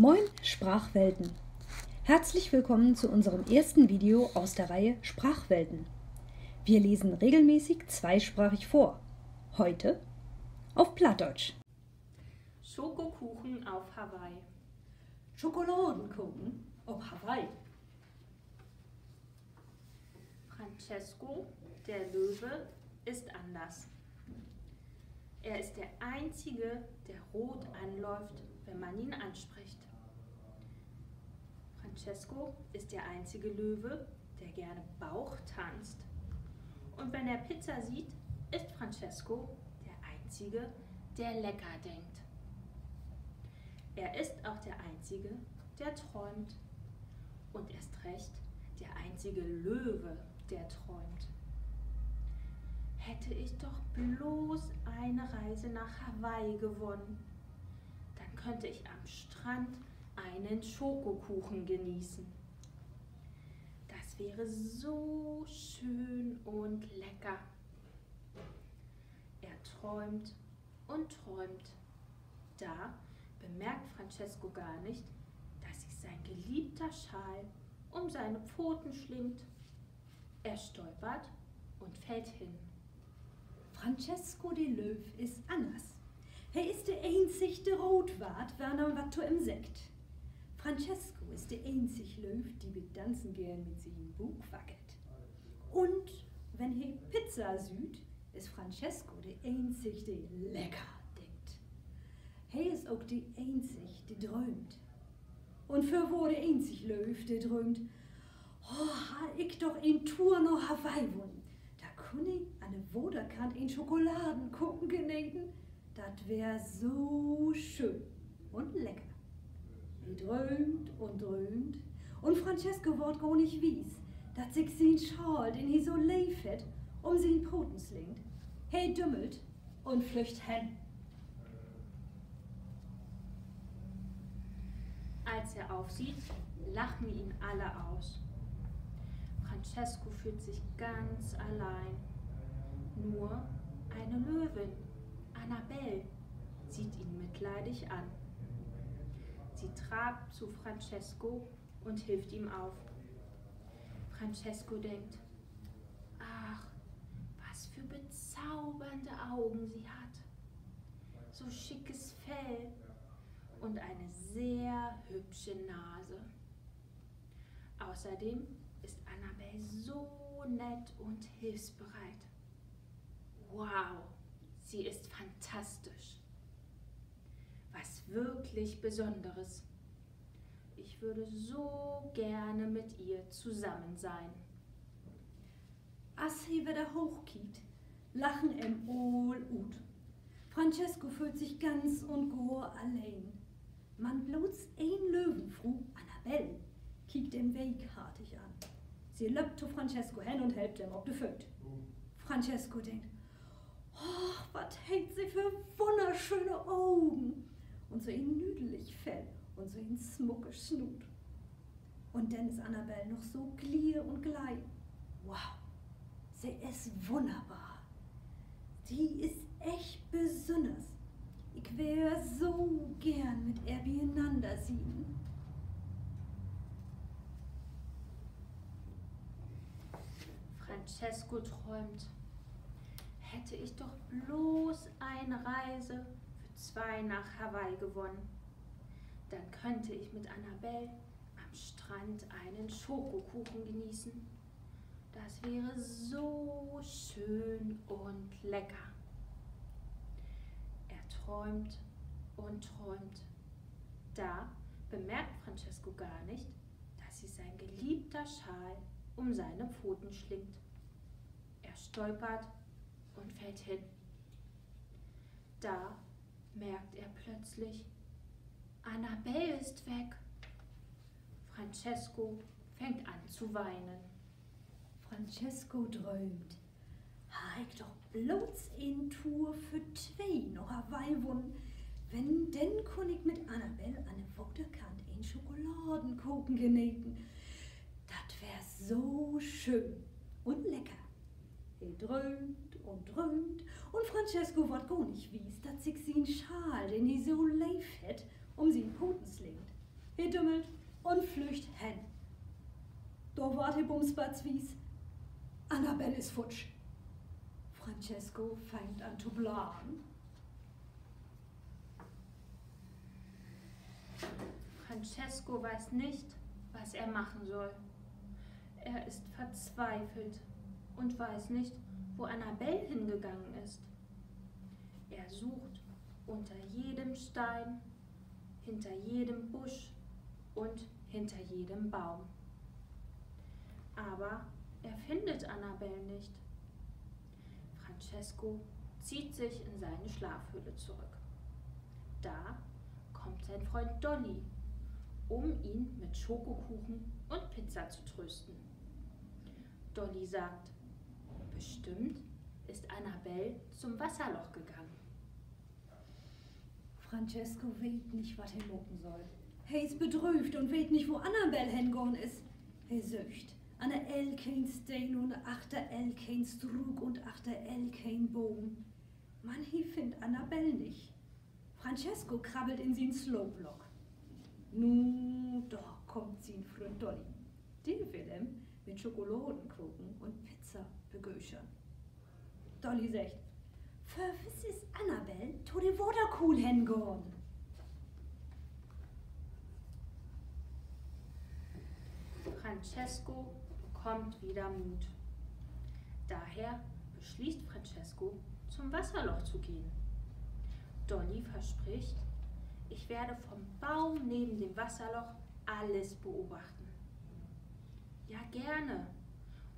Moin Sprachwelten! Herzlich willkommen zu unserem ersten Video aus der Reihe Sprachwelten. Wir lesen regelmäßig zweisprachig vor. Heute auf Plattdeutsch. Schokokuchen auf Hawaii. Schokoladenkuchen auf Hawaii. Francesco, der Löwe, ist anders. Er ist der Einzige, der rot anläuft, wenn man ihn anspricht. Francesco ist der einzige Löwe, der gerne Bauch tanzt. Und wenn er Pizza sieht, ist Francesco der einzige, der lecker denkt. Er ist auch der einzige, der träumt. Und erst recht der einzige Löwe, der träumt. Hätte ich doch bloß eine Reise nach Hawaii gewonnen, dann könnte ich am Strand einen Schokokuchen genießen. Das wäre so schön und lecker. Er träumt und träumt. Da bemerkt Francesco gar nicht, dass sich sein geliebter Schal um seine Pfoten schlingt. Er stolpert und fällt hin. Francesco de Löw ist anders. Er ist der einzige Rotwart, Werner Watto im Sekt. Francesco ist der einzige Löw, die bedanzen gern mit seinem Bug wackelt. Und wenn er Pizza süht, ist Francesco der einzige, der lecker denkt. Er ist auch der einzige, der träumt. Und für wo der einzige Löw, der träumt, oh, ich doch in Tour nach Hawaii wohnen. Da kunne ich an der Woderkant in Schokoladenkuchen genähten. Das wär so schön und lecker. Er drömt und drömt. Und Francesco ward gar nicht wies, dass sich sein Schal, den he so leif hat, um sein Poten slingt. He dümmelt und flücht hen. Als er aufsieht, lachen ihn alle aus. Francesco fühlt sich ganz allein. Nur eine Löwin, Annabelle, sieht ihn mitleidig an. Sie trabt zu Francesco und hilft ihm auf. Francesco denkt, ach, was für bezaubernde Augen sie hat. So schickes Fell und eine sehr hübsche Nase. Außerdem ist Annabelle so nett und hilfsbereit. Wow, sie ist fantastisch. Was wirklich Besonderes. Ich würde so gerne mit ihr zusammen sein. As he wieder hochkickt, lachen em all ut. Francesco fühlt sich ganz und gar allein. Man bloß ein Löwenfruh, Annabelle, kickt dem Weg hartig an. Sie löppt zu Francesco hin und helpt ihm ob de Föt. Francesco denkt, oh, was hält sie für wunderschöne Augen und so ein nüdelig Fell und so ein smucke Schnut. Und dann ist Annabelle noch so glier und glei. Wow, sie ist wunderbar. Die ist echt besonders. Ich wär so gern mit ihr beieinander sehen. Francesco träumt. Hätte ich doch bloß eine Reise zwei nach Hawaii gewonnen. Dann könnte ich mit Annabelle am Strand einen Schokokuchen genießen. Das wäre so schön und lecker. Er träumt und träumt. Da bemerkt Francesco gar nicht, dass sich sein geliebter Schal um seine Pfoten schlingt. Er stolpert und fällt hin. Da merkt er plötzlich, Annabelle ist weg. Francesco fängt an zu weinen. Francesco träumt. Ha ich doch bloß in Tour für zwei noch Hawaii wohnen. Wenn, denn kun ich mit Annabelle an der Wockerkant in Schokoladenkuchen genähten. Das wär so schön und lecker. Er drömt und drömt und Francesco wird gar nicht wies, dass sich sein Schal, den er so leif hat, um sie Poten slingt. He dümmelt und flücht hen. Da wart he bumsbatzwies. Annabelle ist futsch. Francesco fängt an zu blasen. Francesco weiß nicht, was er machen soll. Er ist verzweifelt und weiß nicht, wo Annabelle hingegangen ist. Er sucht unter jedem Stein, hinter jedem Busch und hinter jedem Baum. Aber er findet Annabelle nicht. Francesco zieht sich in seine Schlafhöhle zurück. Da kommt sein Freund Dolly, um ihn mit Schokokuchen und Pizza zu trösten. Dolly sagt, bestimmt ist Annabelle zum Wasserloch gegangen. Francesco weet nicht, was er mucken soll. Er ist bedrüft und weet nicht, wo Annabelle hingegangen ist. Er söcht. An der kein Stein und achter kein Strug und achter kein Bogen. Man, he findet Annabelle nicht. Francesco krabbelt in sin Slowblock. Nu, da kommt sin Freund Dolly. Den will ihm mit Schokoladenkroken und Pizza begöchern. Dolly sagt, für was ist Annabelle to de Watercool hingorn? Francesco bekommt wieder Mut. Daher beschließt Francesco, zum Wasserloch zu gehen. Dolly verspricht, ich werde vom Baum neben dem Wasserloch alles beobachten. Ja, gerne.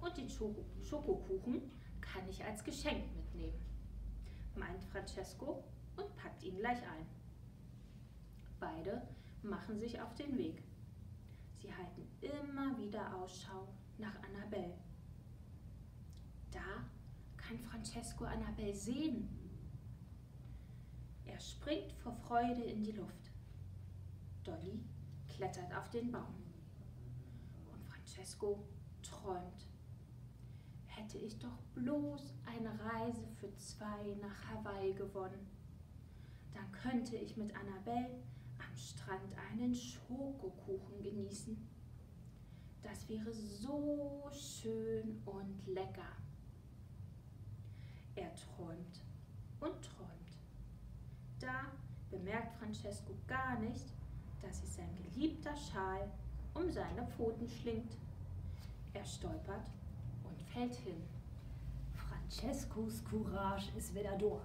Und den Schoko Schokokuchen kann ich als Geschenk mitnehmen, meint Francesco und packt ihn gleich ein. Beide machen sich auf den Weg. Sie halten immer wieder Ausschau nach Annabelle. Da kann Francesco Annabelle sehen. Er springt vor Freude in die Luft. Dolly klettert auf den Baum. Und Francesco träumt. Hätte ich doch bloß eine Reise für zwei nach Hawaii gewonnen. Dann könnte ich mit Annabelle am Strand einen Schokokuchen genießen. Das wäre so schön und lecker. Er träumt und träumt. Da bemerkt Francesco gar nicht, dass sich sein geliebter Schal um seine Pfoten schlingt. Er stolpert fällt hin. Francescos Courage ist wieder da.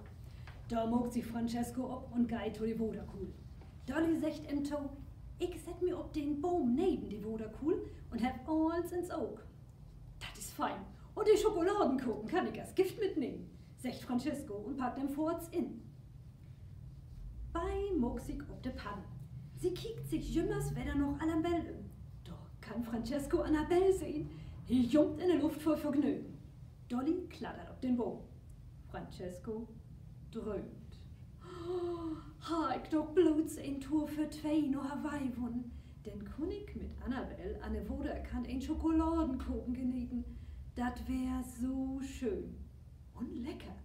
Da mogt sich Francesco ob und geht to die Woderkuhl. Dolly sagt im Tau, ich set mir ob den Baum neben die Woderkuhl und hab alles ins Aug. Das ist fein. Und die Schokoladenkuchen kann ich als Gift mitnehmen, sagt Francesco und packt den Forts in. Bei Muxig ob de Panne. Sie kiekt sich jümmers weder noch Annabelle um. Doch kann Francesco Annabelle sehen. Die jumpt in der Luft vor Vergnügen. Dolly klattert auf den Baum. Francesco dröhnt. Oh, ha ich doch bloß ein Tour für zwei noch Hawaii wonnen. Denn König mit Annabelle an der Wode kann ein Schokoladenkuchen geneten. Dat wär so schön und lecker.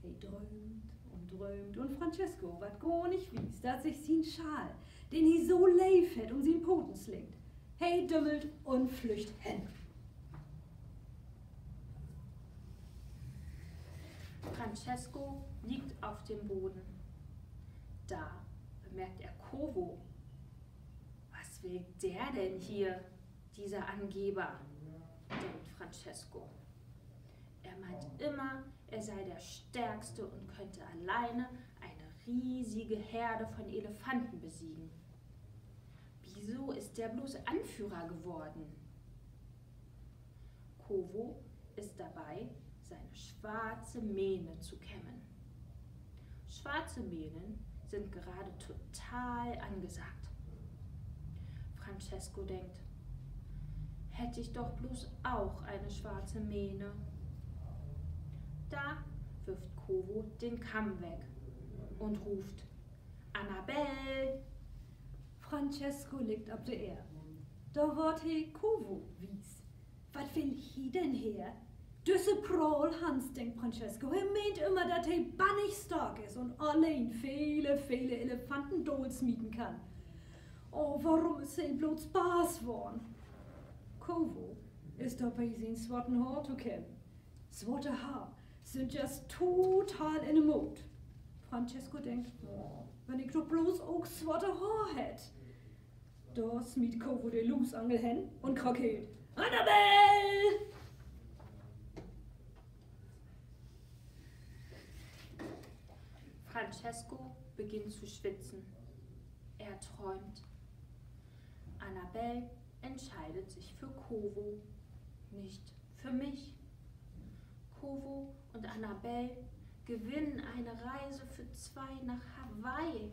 Hey drömt und drömt und Francesco, wat gar nicht wies, dat sich sin Schal, den hi so leif het um sin Poten slingt. Hey dümmelt und flücht hin. Francesco liegt auf dem Boden. Da bemerkt er Kovo. Was will der denn hier, dieser Angeber? denkt Francesco. Er meint immer, er sei der Stärkste und könnte alleine eine riesige Herde von Elefanten besiegen. Wieso ist der bloß Anführer geworden? Kovo ist dabei, seine schwarze Mähne zu kämmen. Schwarze Mähnen sind gerade total angesagt. Francesco denkt, hätte ich doch bloß auch eine schwarze Mähne. Da wirft Kovo den Kamm weg und ruft, Annabelle! Francesco liegt auf der Erde. Da wort he Kovo wies. Wat will hi denn her? Düsse Prol Hans, denkt Francesco. Er meint immer, dass er bannig stark ist und allein viele, viele Elefanten Dols mieten kann. Oh, warum ist sie bloß Spaß worden? Kovo ist dabei sein swarten kennen. Swarte Haar sind just total in der Mode. Francesco denkt, oh, wenn ich doch bloß auch swarte Haar hätt. Da smiet Kovo den Loosangel hin und krakeelt. Annabelle! Francesco beginnt zu schwitzen. Er träumt. Annabelle entscheidet sich für Kovo, nicht für mich. Kovo und Annabelle gewinnen eine Reise für zwei nach Hawaii.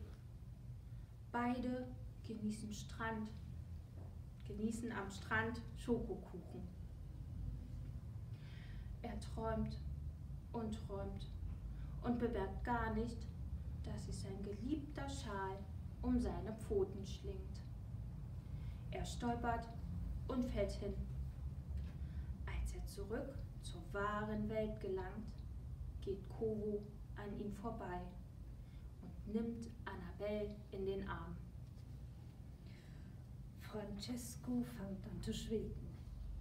Beide genießen Strand, genießen am Strand Schokokuchen. Er träumt und träumt und bemerkt gar nicht, dass sich sein geliebter Schal um seine Pfoten schlingt. Er stolpert und fällt hin. Als er zurück zur wahren Welt gelangt, geht Kovo an ihm vorbei und nimmt Annabelle in den Arm. Francesco fängt an zu schweben.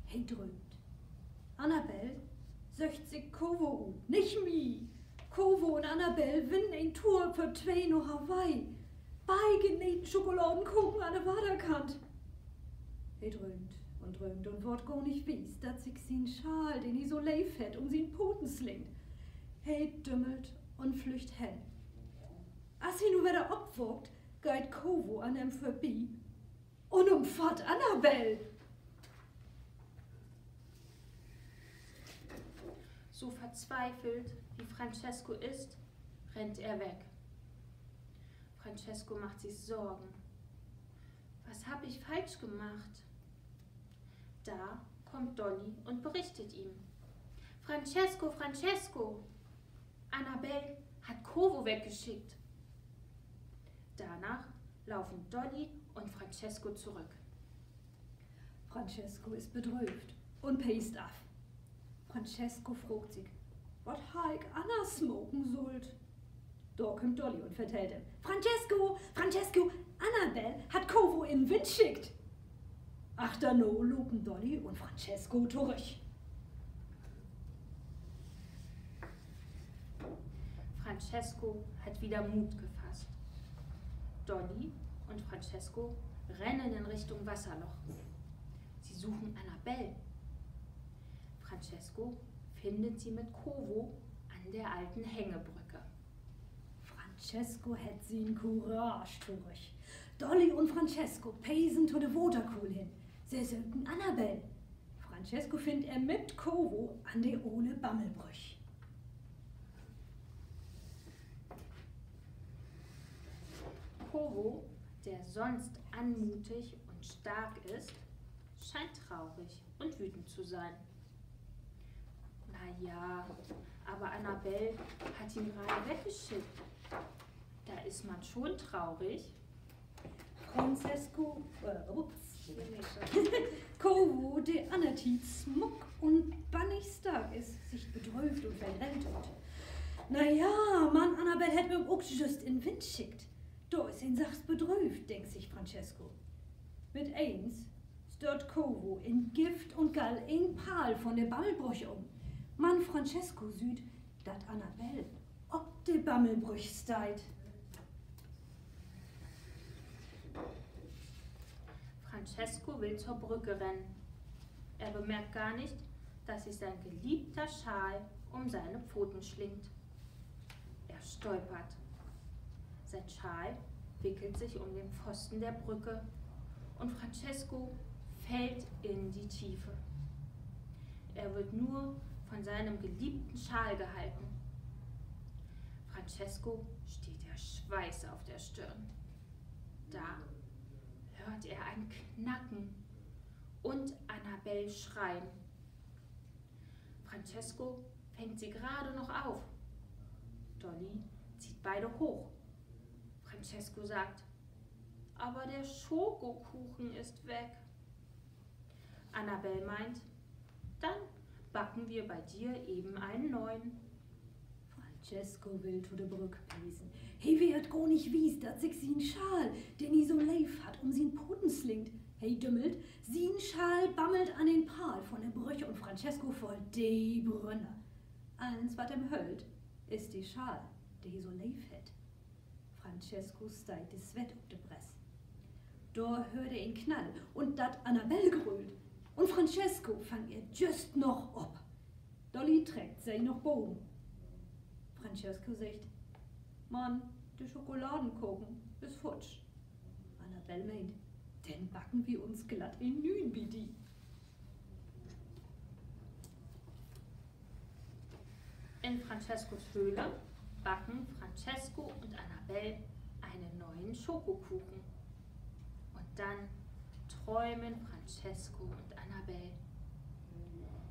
Hey drömt. Annabelle söcht sich Kovo nicht mi. Kovo und Annabelle winnen ein Tour für zwei nach Hawaii. Bei genähten Schokoladenkuchen an der Waderkant. Hey drömt und drömt und wort gar nicht wies, dass sich sein Schal, den i so leif hat, um sin Poten slingt. Hey dümmelt und flücht hen. Als sie nu wieder obwogt, geht Kovo an ihm vorbei und umfahrt Annabelle. So verzweifelt wie Francesco ist, rennt er weg. Francesco macht sich Sorgen. Was habe ich falsch gemacht? Da kommt Dolly und berichtet ihm. Francesco, Francesco! Annabelle hat Kovo weggeschickt. Danach laufen Dolly und Francesco zurück. Francesco ist bedrückt und paist ab. Francesco fragt sich, was Hulk Anna smoken sollt. Da kommt Dolly und vertellt ihm, Francesco, Francesco, Annabelle hat Kovo in Wind schickt. Ach, da no loben Dolly und Francesco zurück. Francesco hat wieder Mut gefasst. Dolly und Francesco rennen in Richtung Wasserloch. Sie suchen Annabelle. Francesco findet sie mit Kovo an der alten Hängebrücke. Francesco hat sie in Courage zurück. Dolly und Francesco pesen zu der Watercool hin. Sie suchen Annabelle. Francesco findet er mit Kovo an der ohne Bammelbrüch. Kovo, der sonst anmutig und stark ist, scheint traurig und wütend zu sein. Na ja, aber Annabelle hat ihn gerade weggeschickt. Da ist man schon traurig. Francesco, äh, ups, Kovo, der Annetit smuck und bannig stark ist, sich bedröft und verrennt und. Naja, Mann, Annabelle hat mir auch just in Wind schickt. Da ist ihn Sachs bedröft, denkt sich Francesco. Mit eins stört Kovo in Gift und Gall in Pal von der Bammelbruch um. Mann Francesco süd, dat Annabelle ob de Bammelbruch steit. Francesco will zur Brücke rennen. Er bemerkt gar nicht, dass sich sein geliebter Schal um seine Pfoten schlingt. Er stolpert. Sein Schal wickelt sich um den Pfosten der Brücke und Francesco fällt in die Tiefe. Er wird nur von seinem geliebten Schal gehalten. Francesco steht der Schweiß auf der Stirn. Da hört er ein Knacken und Annabelle schreien. Francesco fängt sie gerade noch auf. Dolly zieht beide hoch. Francesco sagt, aber der Schokokuchen ist weg. Annabelle meint, dann backen wir bei dir eben einen neuen. Francesco will zu der Brücke pesen. Hey, wer hat gar nicht wies, dat sich sin Schal, den i so leif hat, um sin Puten Hey dümmelt, sin Schal bammelt an den Pal von der Brüche und Francesco voll die Brünne. Eins, wat em hölt, ist die Schal, die so leif het. Francesco steigt das Sweat auf de Press. Da hört er ihn knall und dat Annabelle grölt. Und Francesco fang er just noch ob. Dolly trägt sie noch Bogen. Francesco sagt, Mann, die Schokoladenkuchen ist futsch. Annabelle meint, denn backen wir uns glatt in Nünbidi. In Francescos Höhle backen Francesco und Annabelle einen neuen Schokokuchen. Und dann träumen Francesco und Annabelle.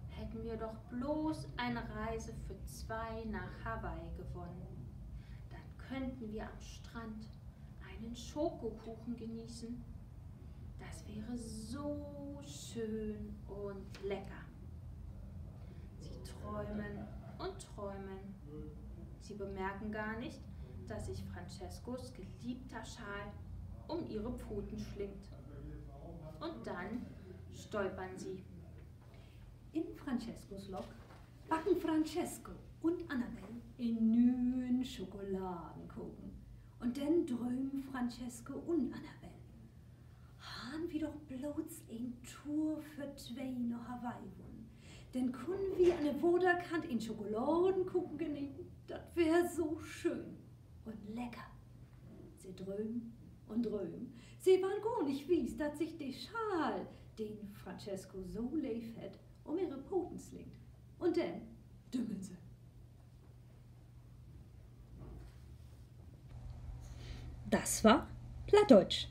Hätten wir doch bloß eine Reise für zwei nach Hawaii gewonnen, dann könnten wir am Strand einen Schokokuchen genießen. Das wäre so schön und lecker. Sie träumen und träumen. Sie bemerken gar nicht, dass sich Francescos geliebter Schal um ihre Pfoten schlingt. Und dann stolpern sie. In Francescos Lok backen Francesco und Annabelle in neuen Schokoladenkuchen. Und dann drömen Francesco und Annabelle. Han wir doch bloß ein Tour für zwei nach Hawaii wollen. Denn können wir eine Woderkant in Schokoladenkuchen genießen. Das wäre so schön und lecker. Sie drömen und drömen. Sie waren gar nicht wies, dass sich der Schal, den Francesco so leif hat, um ihre Poten slingt. Und dann dümmeln sie. Das war Plattdeutsch.